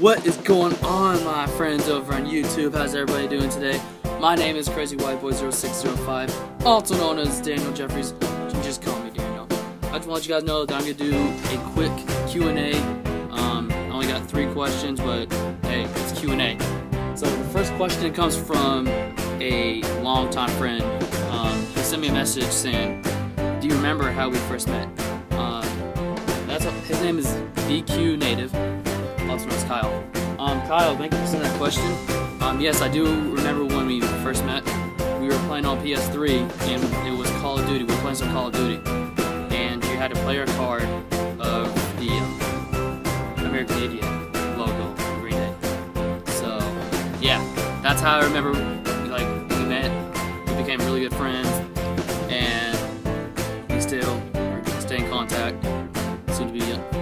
What is going on, my friends over on YouTube? How's everybody doing today? My name is Crazy White Boy 0605 also known as Daniel Jeffries. Just call me Daniel. I just want to let you guys know that I'm gonna do a quick Q&A. Um, I only got three questions, but hey, it's Q&A. So the first question comes from a longtime friend. Um, he sent me a message saying, "Do you remember how we first met?" Uh, that's what, his name is BQ Native also known Kyle. Um, Kyle, thank you for sending that question. Um, yes, I do remember when we first met. We were playing on PS3, and it was Call of Duty. We were playing some Call of Duty, and you had a player card of the um, American Idiot logo, Green Day. So, yeah, that's how I remember. Like we met, we became really good friends, and we still stay in contact. Soon to be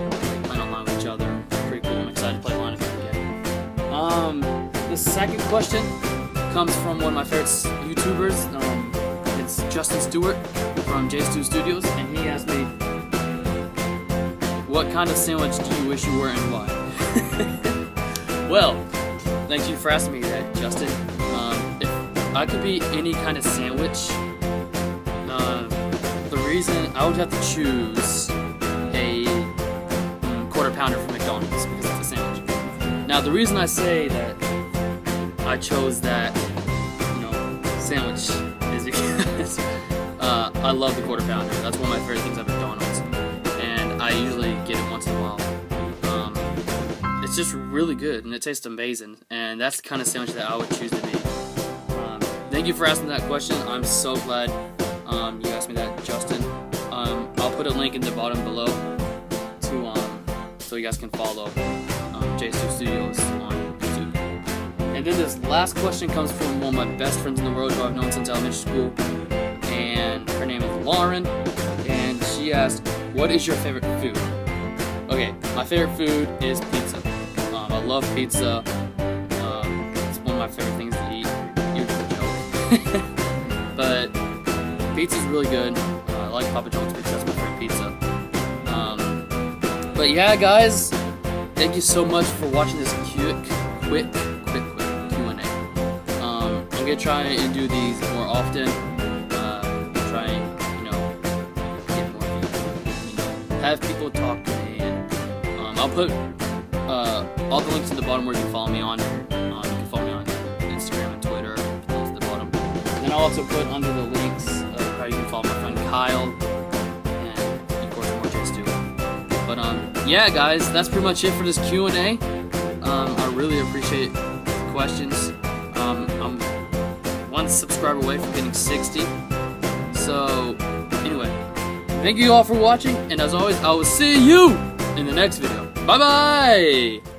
the second question comes from one of my favorite YouTubers. Um, it's Justin Stewart from J Stu Studios, and he asked me, "What kind of sandwich do you wish you were, and why?" well, thank you for asking me that, Justin. Um, if I could be any kind of sandwich, uh, the reason I would have to choose a mm, quarter pounder from McDonald's because it's a sandwich. Now, the reason I say that I chose that, you know, sandwich is because uh, I love the quarter pounder. That's one of my favorite things at McDonald's, and I usually get it once in a while. Um, it's just really good, and it tastes amazing, and that's the kind of sandwich that I would choose to be. Um, thank you for asking that question. I'm so glad um, you asked me that, Justin. Um, I'll put a link in the bottom below to um, so you guys can follow um, J Stu Studios on. And then this last question comes from one of my best friends in the world who I've known since elementary school, and her name is Lauren, and she asked, "What is your favorite food?" Okay, my favorite food is pizza. Um, I love pizza. Um, it's one of my favorite things to eat. But pizza's really good. Uh, I like Papa John's pizza. That's my favorite pizza. Um, but yeah, guys, thank you so much for watching this quick, quick, I'm gonna try and do these more often. Uh, try and you know get more, you know, have people talk to me, and um, I'll put uh, all the links in the bottom where you can follow me on. Um, you can follow me on Instagram and Twitter. Links at the bottom. Then I'll also put under the links of how you can follow my friend Kyle and of course But um, yeah, guys, that's pretty much it for this Q and A. Um, I really appreciate questions. One subscriber away from getting 60. So anyway, thank you all for watching, and as always, I will see you in the next video. Bye bye.